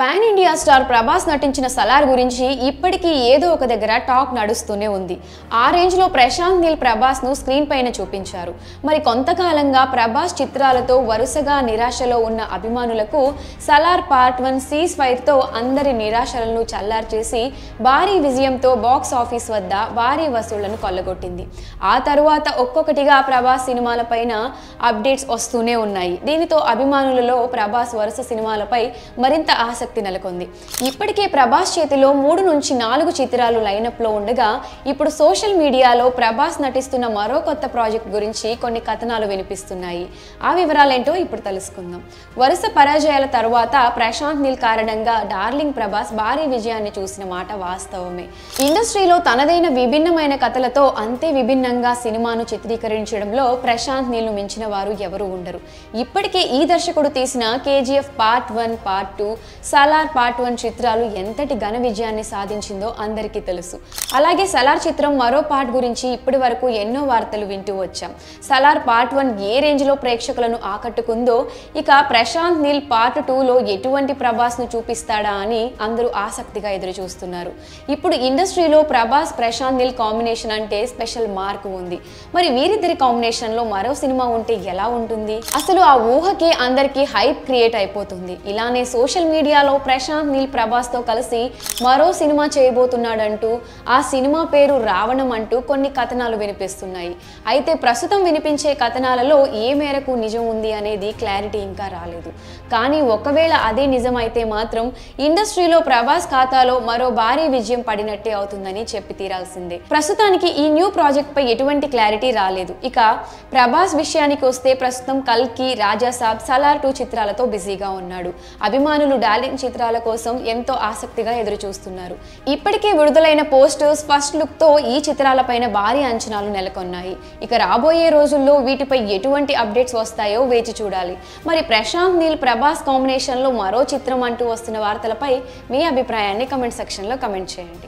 Pan India star Prabhas నటించిన సలార్ గురించి ఇప్పటికీ ఏదో ఒక దగ్గర టాక్ నడుస్తూనే ఉంది. ఆ రేంజ్లో ప్రశాంత్ నీల్ ప్రభాస్ను స్క్రీన్ పైన చూపించారు. మరి కొంతకాలంగా ప్రభాస్ చిత్రాలతో వరుసగా నిరాశలో ఉన్న అభిమానులకు సలార్ పార్ట్ వన్ సీజ్ ఫైర్తో అందరి నిరాశలను చల్లార్చేసి భారీ విజయంతో బాక్స్ ఆఫీస్ వద్ద భారీ వసూళ్ళను కొల్లగొట్టింది. ఆ తరువాత ఒక్కొక్కటిగా ప్రభాస్ సినిమాలపైన అప్డేట్స్ వస్తూనే ఉన్నాయి. దీనితో అభిమానులలో ప్రభాస్ వరుస సినిమాలపై మరింత ఆసక్తి నెలకొంది. ఇప్పటికే ప్రభాస్ చేతిలో మూడు నుంచి నాలుగు చిత్రాలు లైనప్లో ఉండగా ఇప్పుడు సోషల్ మీడియాలో ప్రభాస్ నటిస్తున్న మరో కొత్త ప్రాజెక్ట్ గురించి కొన్ని కథనాలు వినిపిస్తున్నాయి. ఆ వివరాలేంటో ఇప్పుడు తెలుసుకుందాం. వరుస పరాజయాల తర్వాత ప్రశాంత్ నీల్ కారణంగా డార్లింగ్ ప్రభాస్ భారీ విజయాన్ని చూసిన మాట వాస్తవమే. ఇండస్ట్రీలో తనదైన విభిన్నమైన కథలతో అంతే విభిన్నంగా సినిమాను చిత్రీకరించడంలో ప్రశాంత్ నీల్ను మించిన వారు ఎవరు ఉండరు. ఇప్పటికే ఈ దర్శకుడు తీసిన KGF part one part two Salaar part one చిత్రాలు ఎంతటి ఘన విజయాన్ని సాధించిందో అందరికీ తెలుసు. అలాగే సలార్ చిత్రం మరో పార్ట్ గురించి ఇప్పటి వరకు ఎన్నో వార్తలు వింటూ వచ్చాం. సలార్ పార్ట్ వన్ ఏ రేంజ్లో ప్రేక్షకులను ఆకట్టుకుందో ఇక ప్రశాంత్ నీల్ పార్ట్ టూలో ఎటువంటి ప్రభాస్ను చూపిస్తాడా అని అందరూ ఆసక్తిగా ఎదురు చూస్తున్నారు ఇప్పుడు ఇండస్ట్రీలో ప్రభాస్ ప్రశాంత్ నీల్ కాంబినేషన్ అంటే స్పెషల్ మార్క్ ఉంది. మరి వీరిద్దరి కాంబినేషన్లో మరో సినిమా ఉంటే ఎలా ఉంటుంది? అసలు ఆ ఊహకే అందరికీ హైప్ క్రియేట్ అయిపోతుంది. ఇలానే సోషల్ మీడియాలో ప్రశాంత్ నీల్ ప్రభాస్తో కలిసి మరో సినిమా చేయబోతున్నాడంటూ ఆ సినిమా పేరు రావణం అంటూ కొన్ని కథనాలు వినిపిస్తున్నాయి. అయితే ప్రస్తుతం వినిపించే కథనాలలో ఏ మేరకు నిజం ఉంది అనేది క్లారిటీ ఇంకా రాలేదు. కానీ ఒకవేళ అదే నిజమైతే మాత్రం ఇండస్ట్రీలో ప్రభాస్ ఖాతాలో మరో భారీ విజయం పడినట్టే అవుతుందని చెప్పి తీరాల్సిందే. ప్రస్తుతానికి ఈ న్యూ ప్రాజెక్ట్ పై ఎటువంటి క్లారిటీ రాలేదు. ఇక ప్రభాస్ విషయానికి వస్తే ప్రస్తుతం కల్కి రాజాసాబ్ సలార్ టూ చిత్రాలతో బిజీగా ఉన్నాడు. అభిమానులు డార్లింగ్ చిత్రాల కోసం ఎంతో ఆసక్తిగా ఎదురుచూస్తున్నారు. ఇప్పటికే విడుదలైన పోస్టర్స్ ఫస్ట్ లుక్తో ఈ చిత్రాలపైన భారీ అంచనాలు నెలకొన్నాయి. ఇక రాబోయే రోజుల్లో వీటిపై ఎటువంటి అప్డేట్స్ వస్తాయో వేచి చూడాలి. మరి ప్రశాంత్ నీల్ ప్రభాస్ కాంబినేషన్లో మరో చిత్రం అంటూ వస్తున్న వార్తలపై మీ అభిప్రాయాన్ని కమెంట్ సెక్షన్లో కమెంట్ చేయండి.